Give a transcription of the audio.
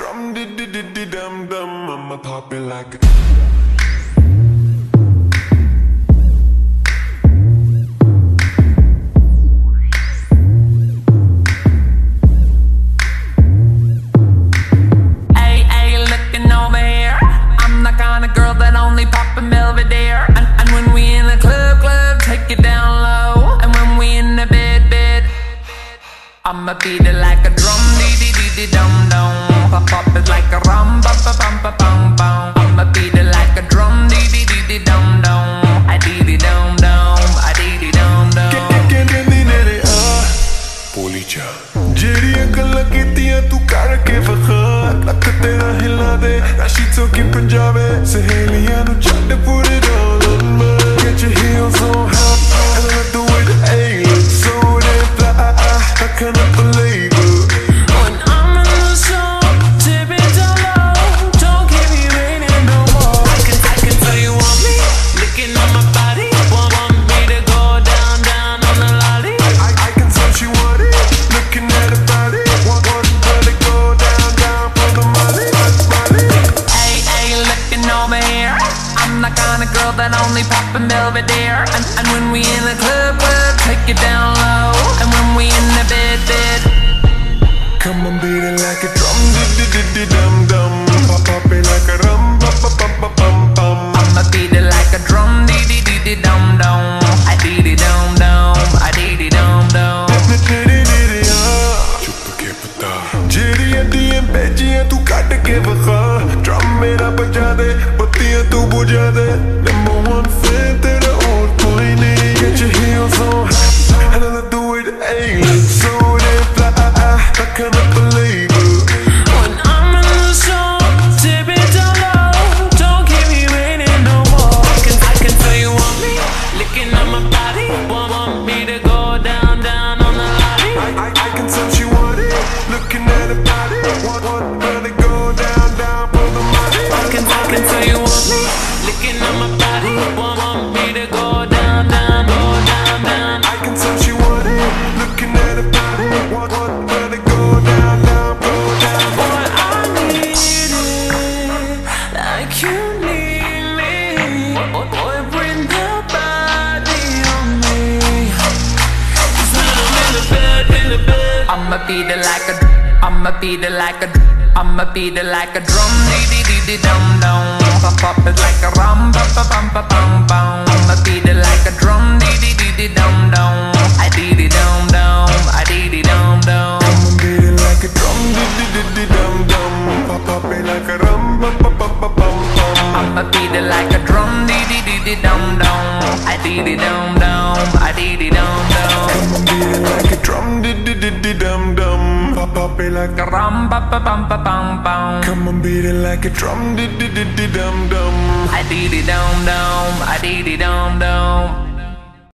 drum, di di di di dum dum. I'ma pop it like a. Hey, hey, looking over here. I'm the kind of girl that only pop a Belvedere. And, and when we in the club, club, take it down low. And when we in the bed, bed, I'ma beat it like a drum, dee dee dee dee dum. Pop it like a rum, bum bum bum bum kind of girl that only pop in Belvedere. And, and when we in the club, club, take it down low. And when we in the bed, bed. Come on, beat it like a drum, di di di di dum dum. Pop pop it like a rum, pa pa pa pa pum pum. I'ma beat it like a drum, dee dee dee dee dum dum. I dee dee dum dum, I dee dee dum dum. ਚੁੱਪ ਕੇ ਪਤਾ ਜਿਹੜੀਆਂ ਦੀਆਂ ਬੈਜੀਆਂ ਤੂੰ ਕੱਢ ਕੇ ਵਿਖਾ drum ਮੇਰਾ ਬਜਾ ਦੇ ਬੱਤੀਆਂ ਤੂੰ ਬੁਝਾ ਦੇ I'ma beat it like a, I'ma beat it like a, I'ma beat it like a drum, dee dee dee dee dum dum. Pop pop it like a rum, ba bum ba bum bum. I'ma beat it like a drum, dee dee dee dee dum dum. I dee dee dum dum, I dee dee dum dum. I'ma beat it like a drum, dum dum. Pop pop it like a rum, ba ba ba bum bum. I'ma beat it like a drum, dee dee dee dee dum dum. I dee dee dum dum, I dee dee dum dum. I'ma beat it like a drum, di di Pop it like a Rum ba ba bum ba bum bum. Come on, beat it like a drum, di di di di dum dum. I dee dee dum dum, I did it dum dum.